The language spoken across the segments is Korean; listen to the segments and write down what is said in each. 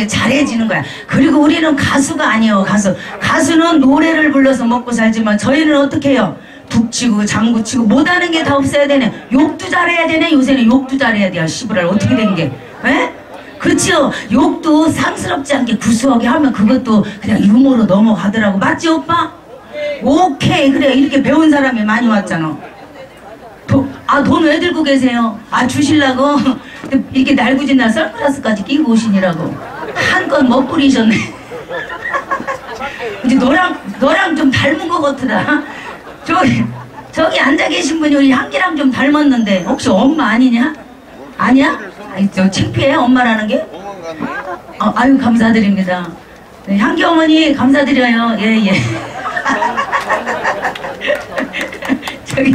이제 잘해지는 거야. 그리고 우리는 가수가 아니에요, 가수. 가수는 노래를 불러서 먹고 살지만 저희는 어떻게 해요? 북치고 장구치고 못하는 게 다 없어야 되네. 욕도 잘해야 되네. 요새는 욕도 잘해야 돼요. 시부랄 어떻게 된 게? 에? 그렇죠. 욕도 상스럽지 않게 구수하게 하면 그것도 그냥 유머로 넘어가더라고. 맞지 오빠? 오케이 그래 이렇게 배운 사람이 많이 왔잖아. 아돈 왜 들고 계세요? 아 주실라고? 이렇게 날구진 날 선글라스까지 끼고 오시니라고 한껏 멋부리셨네. 이제 너랑 너랑 좀 닮은 것 같더라. 저기 저기 앉아 계신 분이 우리 향기랑 좀 닮았는데 혹시 엄마 아니냐? 아니야? 아니 저 창피해 엄마라는 게? 어, 아유 감사드립니다. 네, 향기 어머니 감사드려요. 예 예. 저기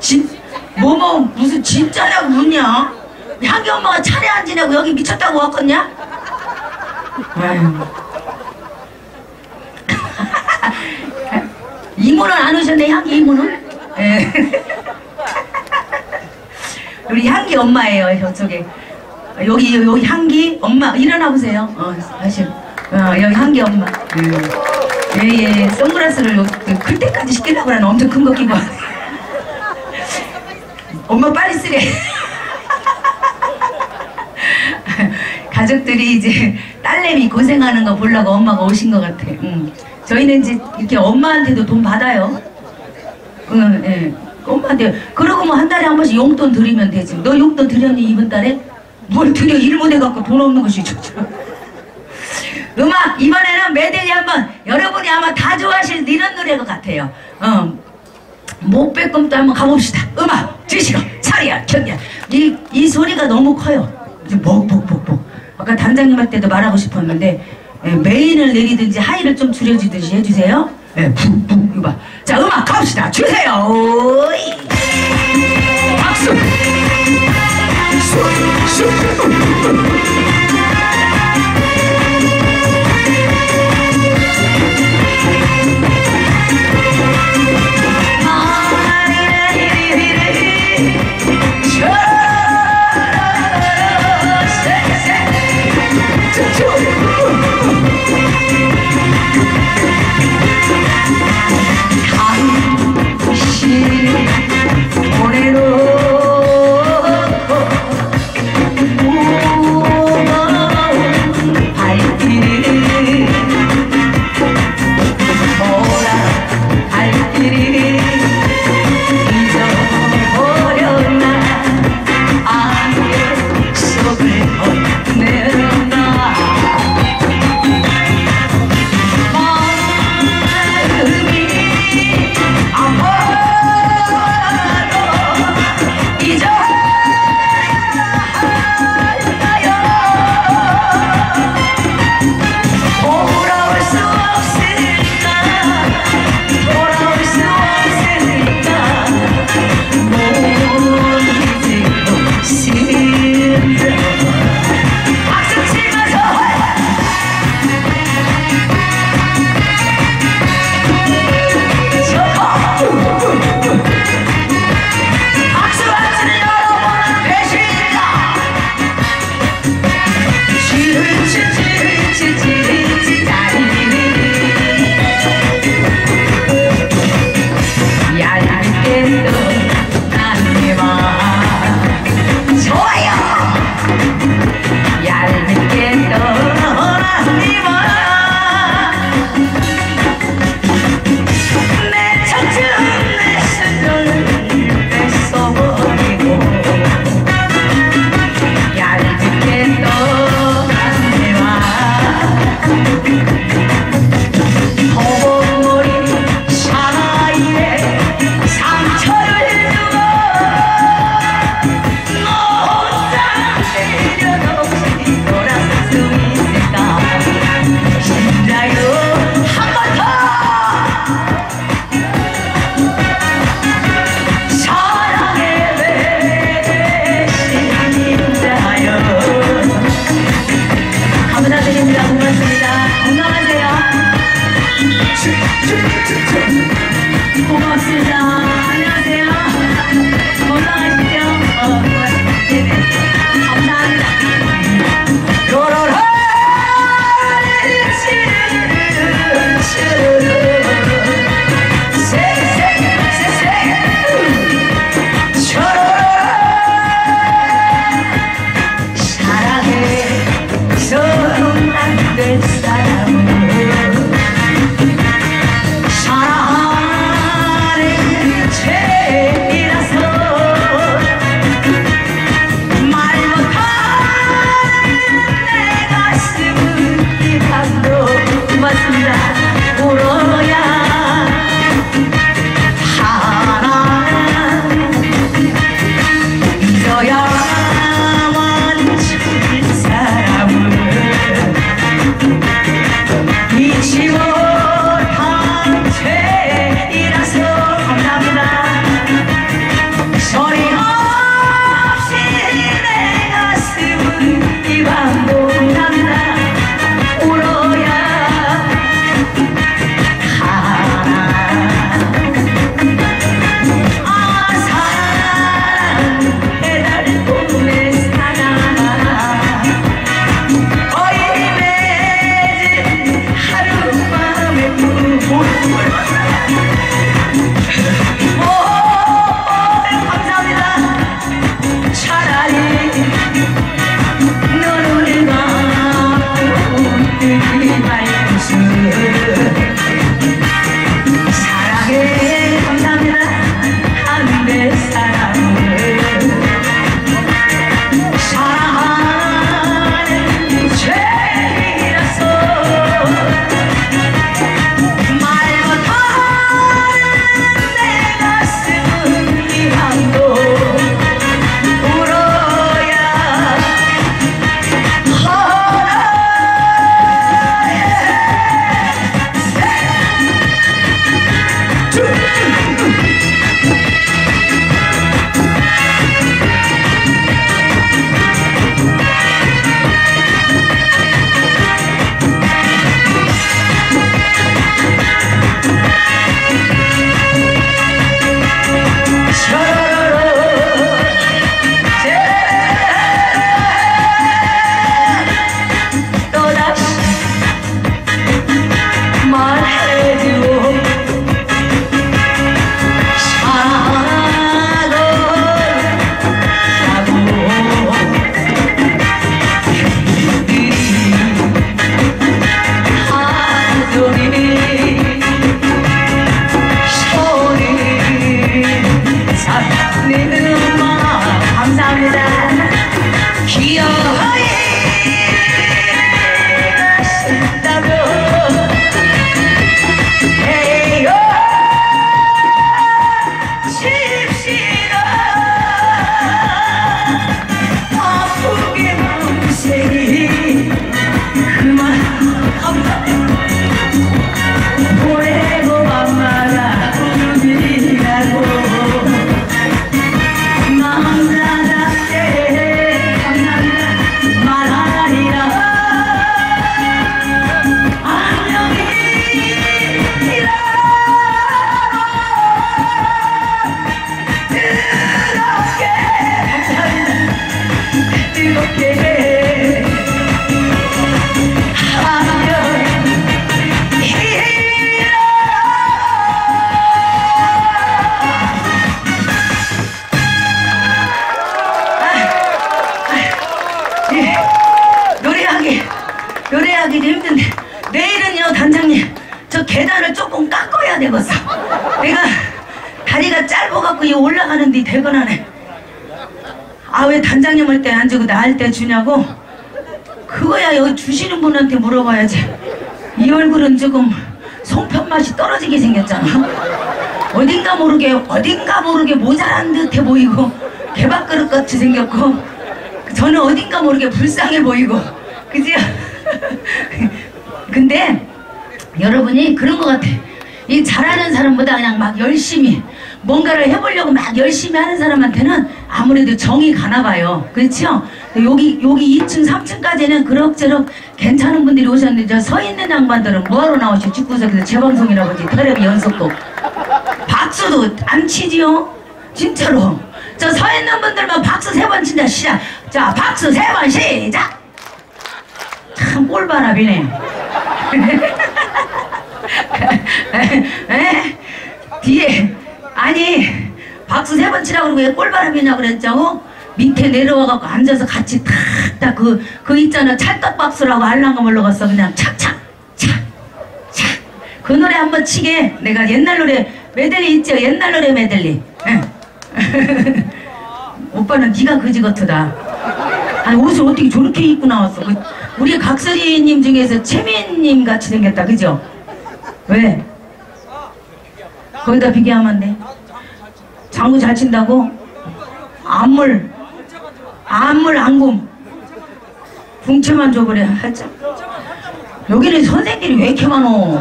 진 뭐뭐 무슨 진짜냐고 묻냐? 향기 엄마가 차례 안 지내고 여기 미쳤다고 왔겠냐? 이모는 안 오셨네 향기 이모는? 예. 우리 향기 엄마예요 저쪽에 여기 여기 향기 엄마 일어나 보세요. 어 사실 어, 여기 향기 엄마. 예예 예, 선글라스를 요, 클 때까지 시키려고 하는 엄청 큰 거 끼고. 엄마 빨리 쓰래. 가족들이 이제 딸내미 고생하는 거 보려고 엄마가 오신 것 같아. 응. 저희는 이제 이렇게 엄마한테도 돈 받아요. 응, 예. 엄마한테 그러고 뭐 한 달에 한 번씩 용돈 드리면 되지. 너 용돈 드렸니 이번 달에? 뭘 드려 일 못해갖고 돈 없는 것이 좋죠. 음악 이번에는 메들리 한번 여러분이 아마 다 좋아하실 이런 노래가 같아요. 어, 목배꿈도 한번 가봅시다. 음악 주시고 차리야 견냐 이, 이 소리가 너무 커요. 이제 목목목목 아까 단장님한테도 말하고 싶었는데 예, 메인을 내리든지 하이를 좀 줄여주듯이 해주세요. 예, 푹푹 이거 봐. 자 음악 가봅시다. 주세요. 오이. 박수. 근데 It's time. 주냐고? 그거야 여기 주시는 분한테 물어봐야지. 이 얼굴은 조금 송편 맛이 떨어지게 생겼잖아. 어딘가 모르게 어딘가 모르게 모자란 듯해 보이고 개밥그릇 같이 생겼고 저는 어딘가 모르게 불쌍해 보이고 그지? 근데 여러분이 그런 것 같아. 이 잘하는 사람보다 그냥 막 열심히 뭔가를 해보려고 막 열심히 하는 사람한테는 아무래도 정이 가나 봐요. 그렇죠? 여기 여기 2층 3층까지는 그럭저럭 괜찮은 분들이 오셨는데 저 서 있는 양반들은 뭐하러 나오시 축구석에서 재방송이라고 하지. 테레비 연속도. 박수도 안 치지요? 진짜로. 저 서 있는 분들만 박수 세 번 친다. 시작. 자 박수 세 번 시작. 참 꼴바람이네. 에? 뒤에 아니 박수 세 번 치라고 그러고 왜 꼴바람이냐 그랬자고? 밑에 내려와갖고 앉아서 같이 탁탁 그, 그 있잖아. 찰떡박수라고 알랑가 몰라갔어. 그냥 착착 착착. 그 노래 한번 치게. 내가 옛날 노래 메들리 있죠? 옛날 노래 메들리. 응. 오빠는 네가 그지 같으다. 아니 옷을 어떻게 저렇게 입고 나왔어? 그, 우리 각설이님 중에서 채민님 같이 생겼다. 그죠? 왜? 거기다 비교하면 안 돼. 장구 잘 친다고? 안물, 안물, 안금. 궁채만 줘버려, 하자. 여기는 선생들이 왜 이렇게 많어?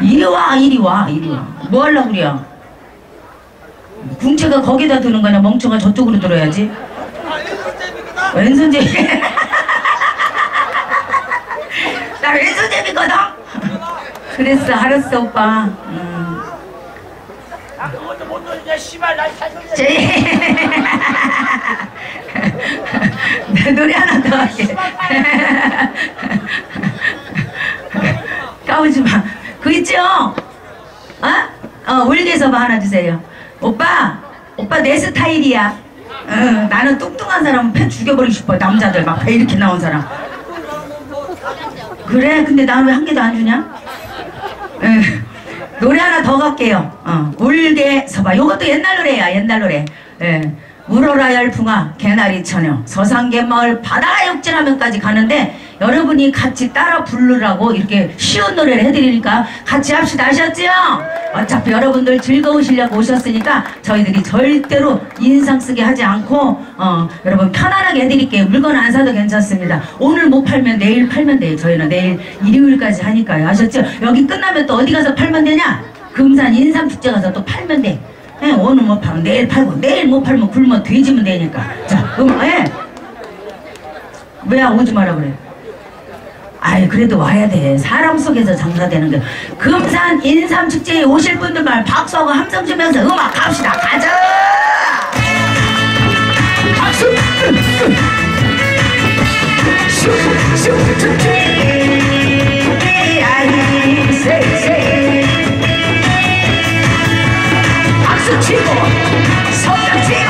이리 와, 이리 와, 이리 와. 뭐 하려고 그래? 궁채가 거기다 드는 거냐? 멍청아 저쪽으로 들어야지. 왼손잡이. 나 왼손잡이거든? 그랬어, 알았어, 오빠. 음. 나 씨발 날 살려줘 노래 하나 더 할게. 까우지 마. 그 있죠? 어? 어, 울게서봐 하나 주세요. 오빠, 오빠 내 스타일이야. 어, 나는 뚱뚱한 사람은 패 죽여버리고 싶어. 남자들 막 배 이렇게 나온 사람. 그래? 근데 나는 왜 한 개도 안 주냐? 에, 노래 하나 더 갈게요. 어, 울게 서봐. 요것도 옛날 노래야, 옛날 노래. 예. 울어라 열풍아, 개나리 처녀, 서산개마을 바다가 육진하면까지 가는데 여러분이 같이 따라 부르라고 이렇게 쉬운 노래를 해드리니까 같이 합시다 아셨죠? 어차피 여러분들 즐거우시려고 오셨으니까 저희들이 절대로 인상 쓰게 하지 않고 어, 여러분 편안하게 해드릴게요. 물건 안 사도 괜찮습니다. 오늘 못 팔면 내일 팔면 돼요. 저희는 내일 일요일까지 하니까요. 아셨죠? 여기 끝나면 또 어디 가서 팔면 되냐? 금산 인삼축제 가서 또 팔면 돼. 예, 오늘 못 팔면 내일 팔고 내일 못 팔면 굶어 돼지면 되니까. 자, 그럼 예. 왜야 오지 마라 그래? 아이 그래도 와야 돼. 사람 속에서 장사되는 게. 금산 인삼축제에 오실 분들만 박수하고 함성 주면서 음악 갑시다. 가자. 박수. 슈슈축제. 아이 세세. 손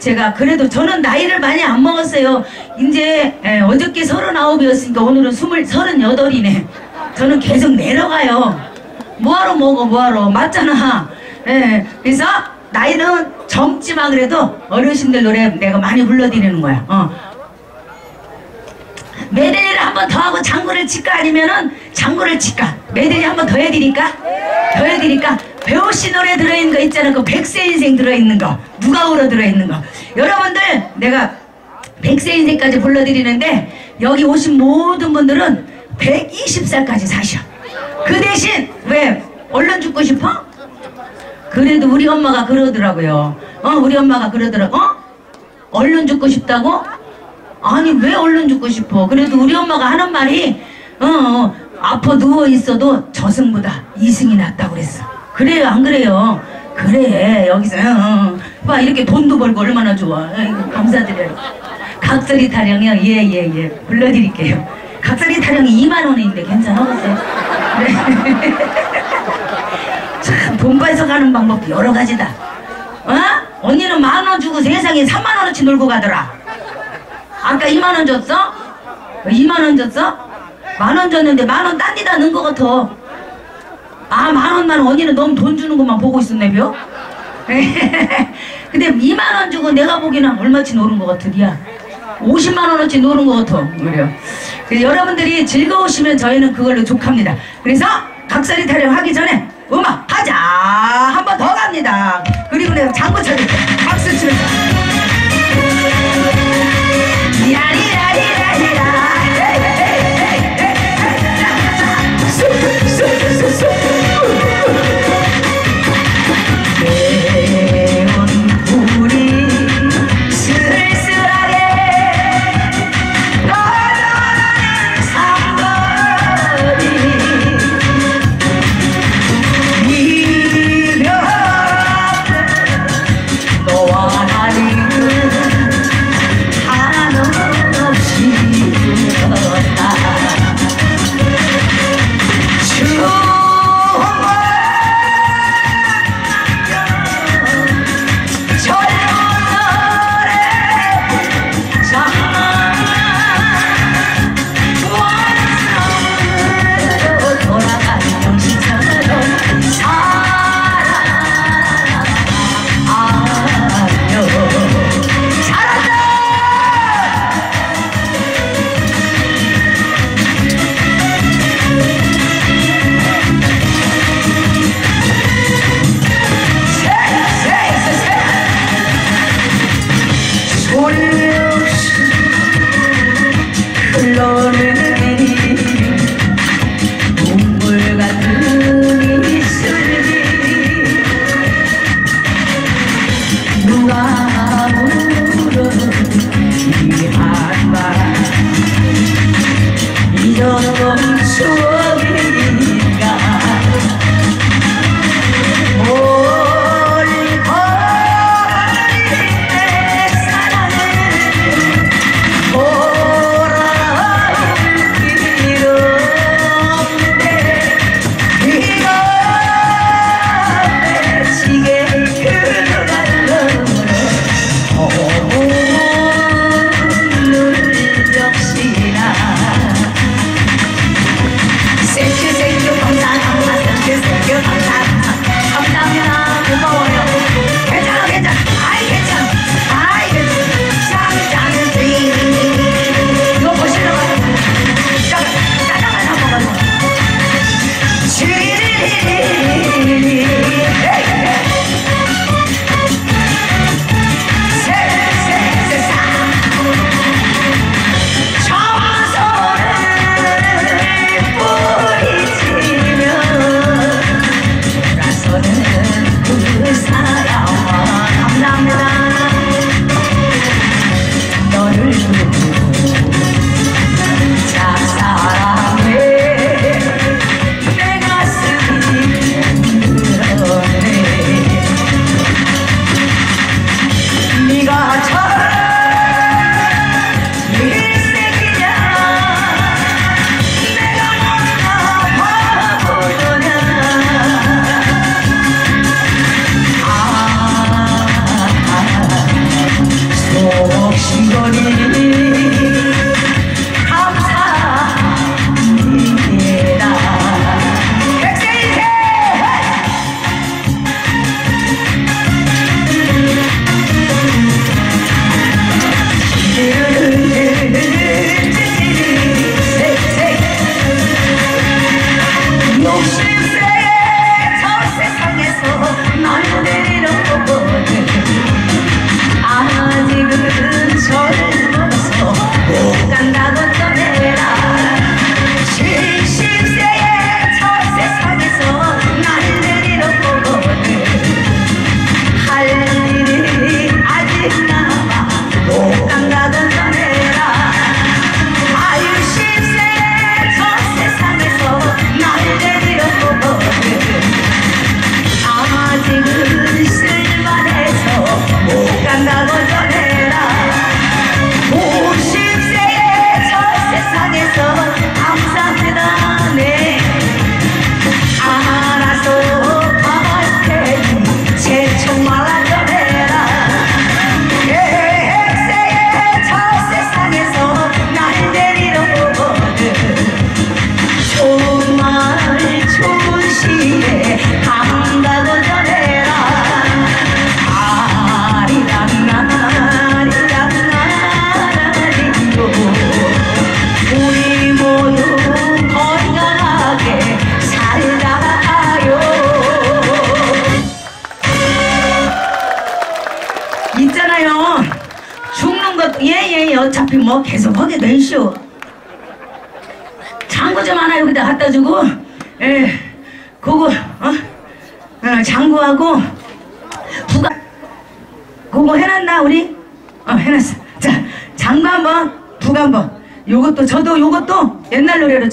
제가 그래도 저는 나이를 많이 안 먹었어요. 이제 예, 어저께 서른아홉이었으니까 오늘은 스물 서른여덟이네. 저는 계속 내려가요. 뭐하러 먹어 뭐하러 맞잖아. 예, 그래서 나이는 젊지만 그래도 어르신들 노래 내가 많이 불러드리는 거야. 어. 메들리를 한 번 더 하고 장구를 칠까 아니면은 장구를 칠까 메들리 한 번 더 해드릴까 더 해드릴까 배우씨 노래 들어있는 거 있잖아 그 백세 인생 들어있는 거 누가 울어 들어있는 거 여러분들 내가 백세 인생까지 불러드리는데 여기 오신 모든 분들은 120살까지 사셔 그 대신 왜 얼른 죽고 싶어? 그래도 우리 엄마가 그러더라고요 어 우리 엄마가 그러더라고 어? 얼른 죽고 싶다고? 아니 왜 얼른 죽고 싶어? 그래도 우리 엄마가 하는 말이 어, 어 아파 누워 있어도 저승보다 이승이 낫다고 그랬어. 그래요 안 그래요? 그래 여기서 어, 어. 봐 이렇게 돈도 벌고 얼마나 좋아. 아이고, 감사드려요. 각설이 타령이요 예예 예, 불러드릴게요. 각설이 타령이 2만 원인데 괜찮아 보세요. 그래. 참돈 뺏어가는 방법도 여러 가지다. 어? 언니는 만 원 주고 세상에 3만 원어치 놀고 가더라. 아까 2만 원 줬어? 2만 원 줬어? 만 원 줬는데 만 원 딴 데다 넣은 것 같아. 아, 만 원만 언니는 너무 돈 주는 것만 보고 있었네, 벼? 근데 2만 원 주고 내가 보기에는 얼마치 노는 것 같으냐? 50만 원어치 노는 것 같아. 그래요. 여러분들이 즐거우시면 저희는 그걸로 족합니다. 그래서 각설이 타령 하기 전에 음악 하자! 한 번 더 갑니다. 그리고 내가 장구 쳐줄게. 박수 치면서.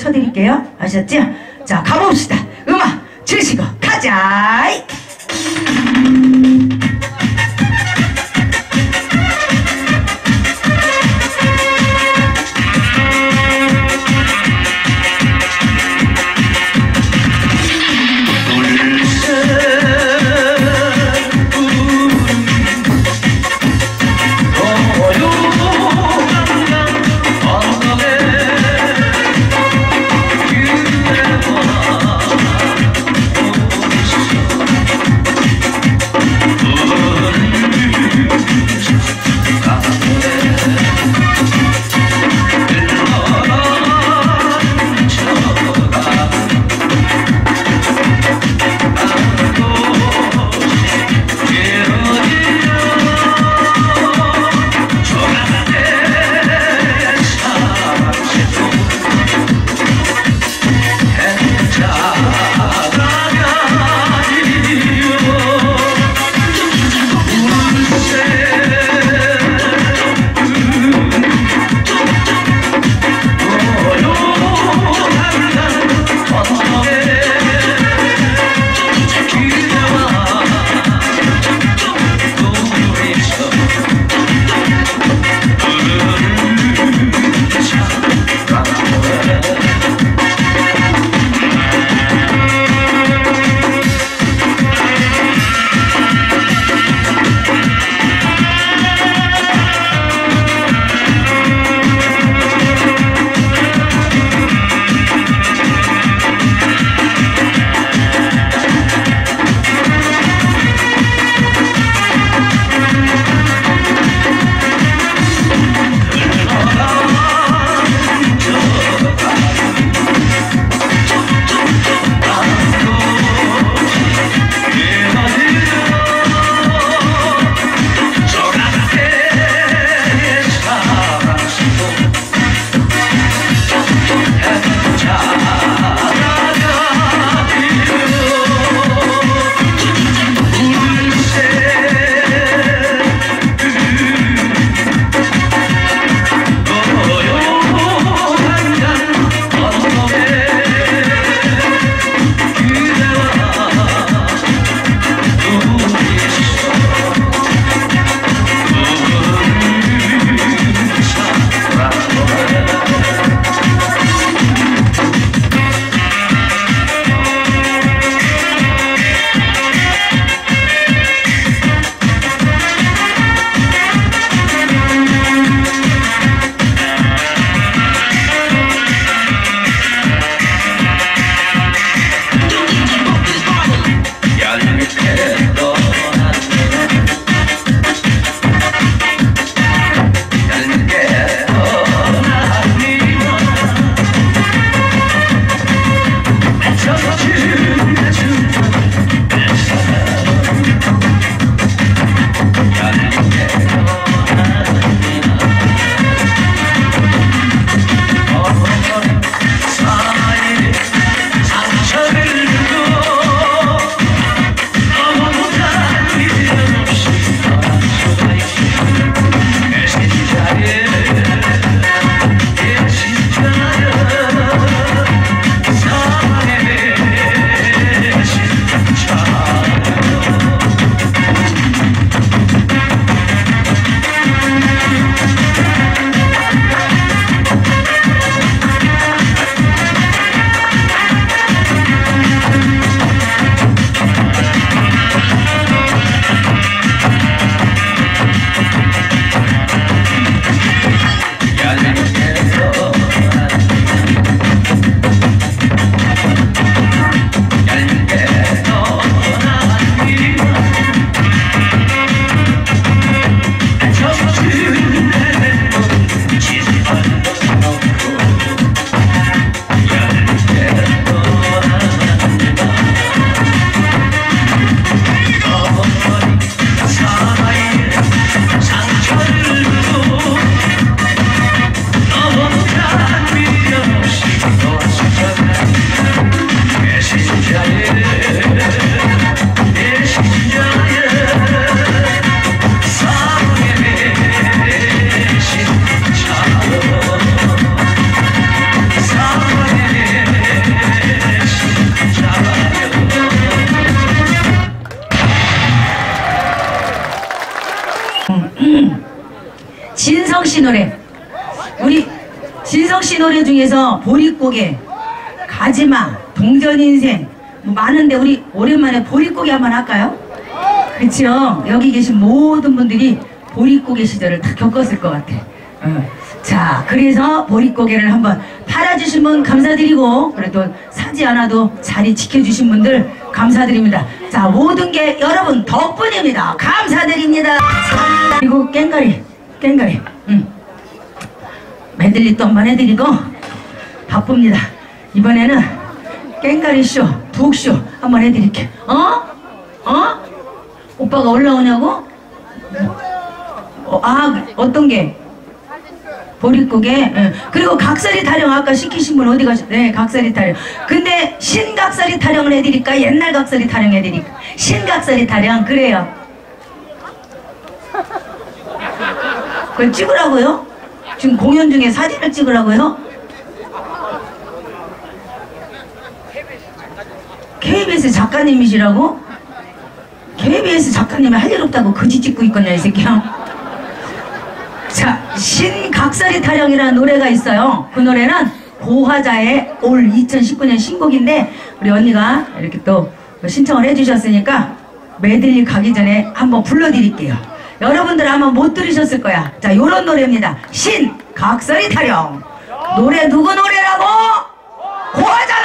쳐드릴게요. 아셨죠? 자, 가봅시다. 음악 주시고 가자! 보릿고개, 가지마, 동전인생 뭐 많은데 우리 오랜만에 보릿고개 한번 할까요? 그렇죠. 여기 계신 모든 분들이 보릿고개 시절을 다 겪었을 것 같아. 어. 자, 그래서 보릿고개를 한번 팔아주신 분 감사드리고 그래도 사지 않아도 자리 지켜주신 분들 감사드립니다. 자, 모든 게 여러분 덕분입니다. 감사드립니다. 그리고 깽가리, 깽가리. 응. 메들리 또 한 번 해드리고 바쁩니다. 이번에는 깽가리 쇼, 북쇼 한번 해드릴게. 어? 어? 오빠가 올라오냐고? 어, 아, 어떤 게? 보릿고개? 예. 그리고 각설이 타령 아까 시키신 분 어디 가셨? 네, 각설이 타령. 근데 신각설이 타령을 해드릴까? 옛날 각설이 타령 해드릴까? 신각설이 타령 그래요. 그걸 찍으라고요? 지금 공연 중에 사진을 찍으라고요? KBS 작가님이시라고? KBS 작가님이 할 일 없다고 거지 찍고 있겠냐 이 새끼야. 자 신각설이 타령이라는 노래가 있어요. 그 노래는 고화자의 올 2019년 신곡인데 우리 언니가 이렇게 또 신청을 해주셨으니까 메들리 가기 전에 한번 불러드릴게요. 여러분들 아마 못 들으셨을 거야. 자 요런 노래입니다. 신각설이 타령. 노래 누구 노래라고? 고화자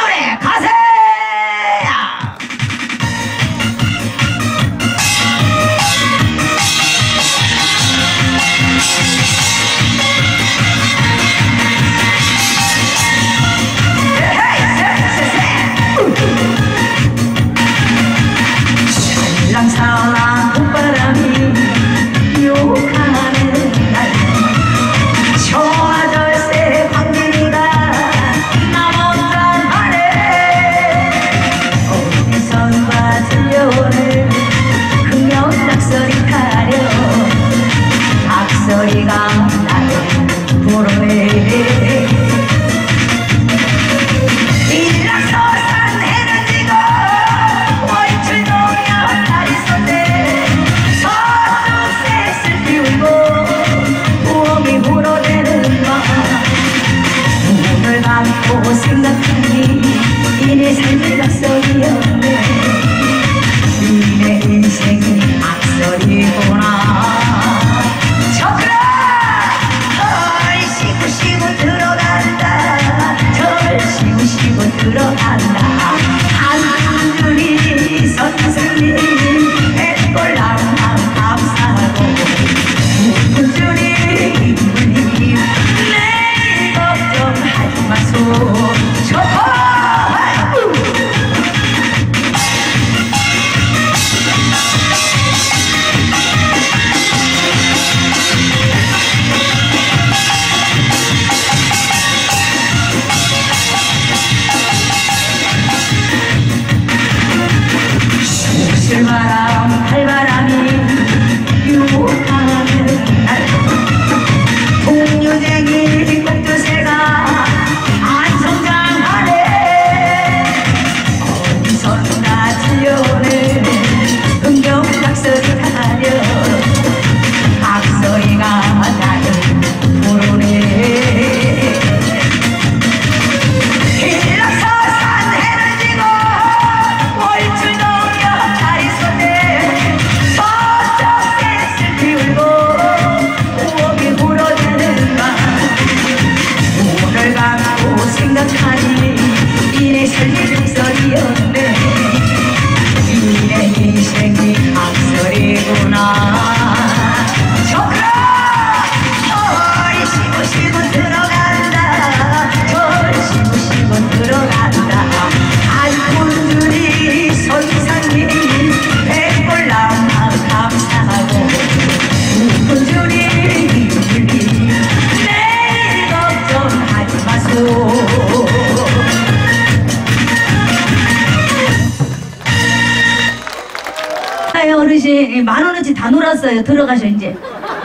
아유 어르신 만 원어치 다 놀았어요. 들어가셔 이제.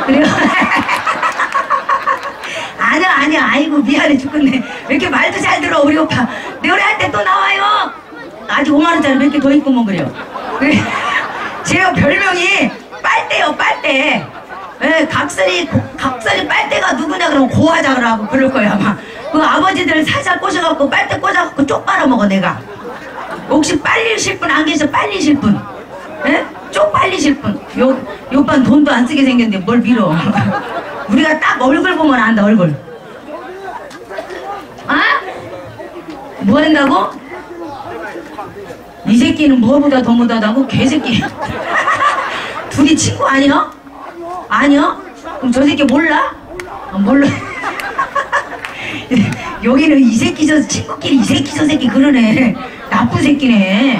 그래요 아니야 아니야 아이고 미안해 죽겠네. 왜 이렇게 말도 잘 들어 우리 오빠. 노래할 때 또 나와요. 아직 5만 원짜리 몇개더 있고 뭐 그래요. 그래 제가 별명이 빨대요 빨대. 예, 각설이 고- 각설이 빨대가 누구냐 그러면 고하자 그러고 그럴 거야 아마. 그 아버지들 살살 꼬셔갖고 빨대 꽂아갖고 쪽 빨아먹어 내가. 혹시 빨리실 분 안 계셔? 빨리실 분 예? 쪽 빨리실 분 요, 요반 돈도 안 쓰게 생겼는데 뭘 빌어 우리가 딱 얼굴 보면 안다 얼굴 아? 뭐 한다고? 이 새끼는 뭐보다 더 못하다고? 개새끼 둘이 친구 아니야? 아니야? 그럼 저 새끼 몰라? 아, 몰라 여기는 이 새끼 저 친구끼리 이 새끼 저 새끼 그러네 나쁜 새끼네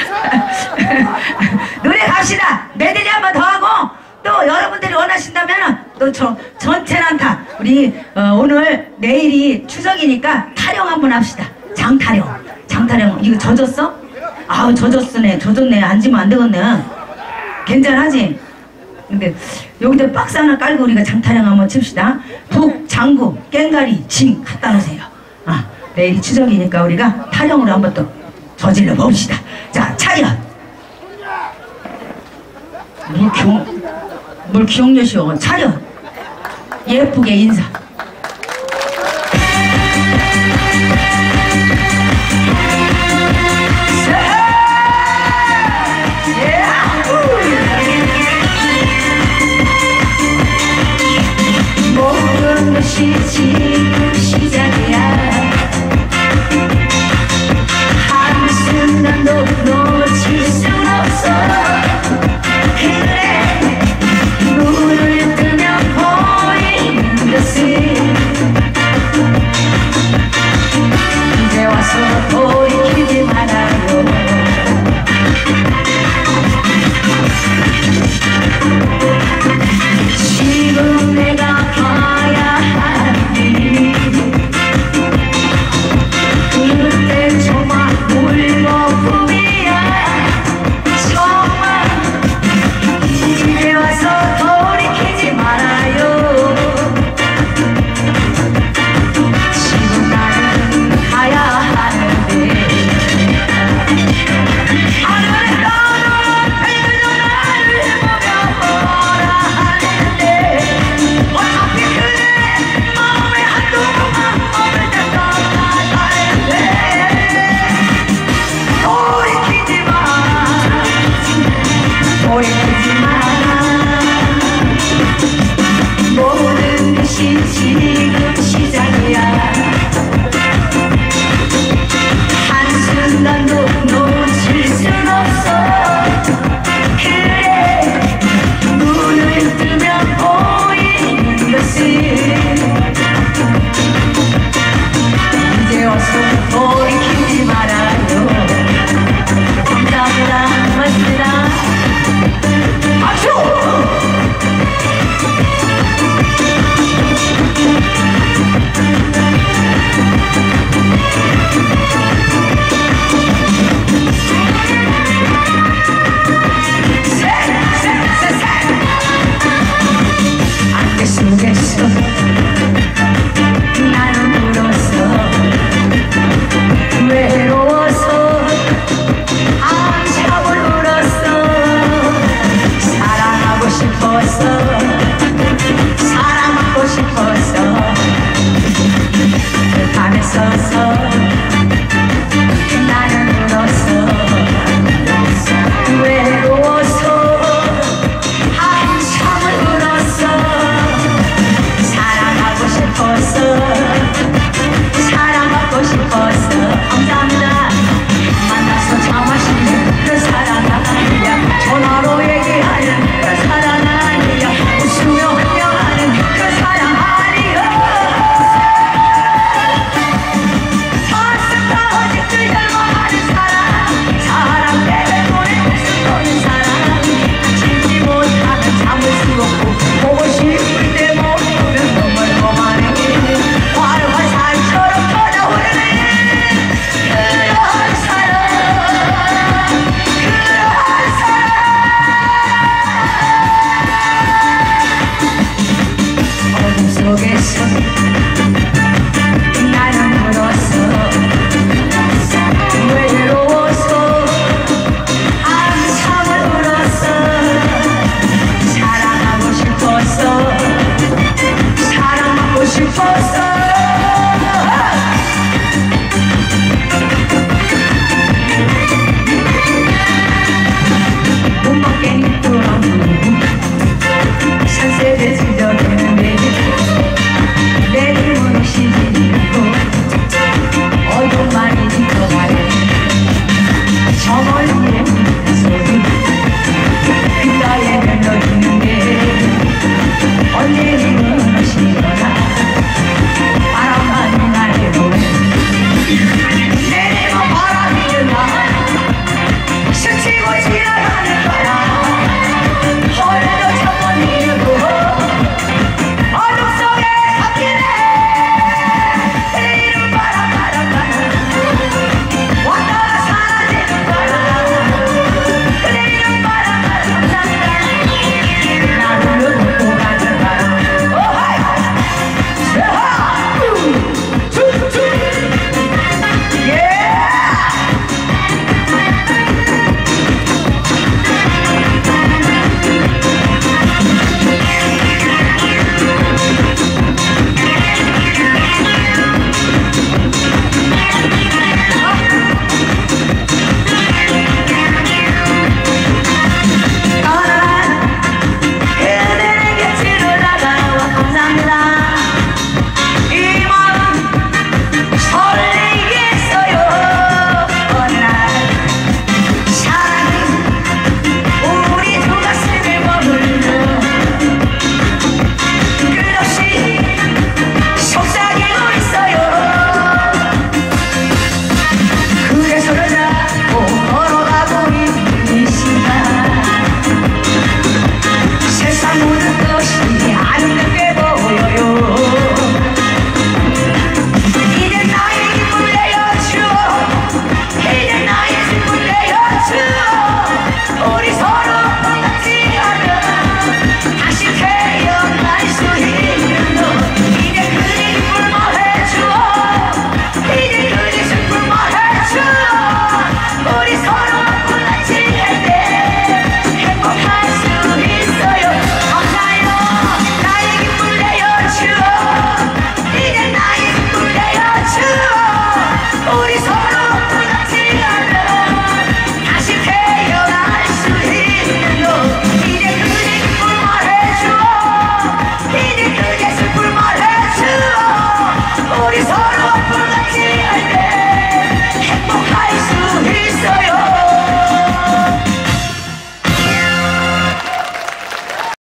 노래 갑시다 메들리 한 번 더 하고 또 여러분들이 원하신다면 또 저 전체난타 우리 어, 오늘 내일이 추석이니까 타령 한번 합시다 장타령 장타령 이거 젖었어? 아우 젖었으네 젖었네 앉으면 안 되겠네 괜찮하지? 근데 여기다 박스 하나 깔고 우리가 장타령 한번 칩시다. 북, 장구, 깽가리, 징 갖다 놓으세요. 아, 내일이 추석이니까 우리가 타령으로 한번 또 저질러 봅시다. 자, 차렷! 물기억, 물기억력시오 차렷! 예쁘게 인사. 예. 예. 시지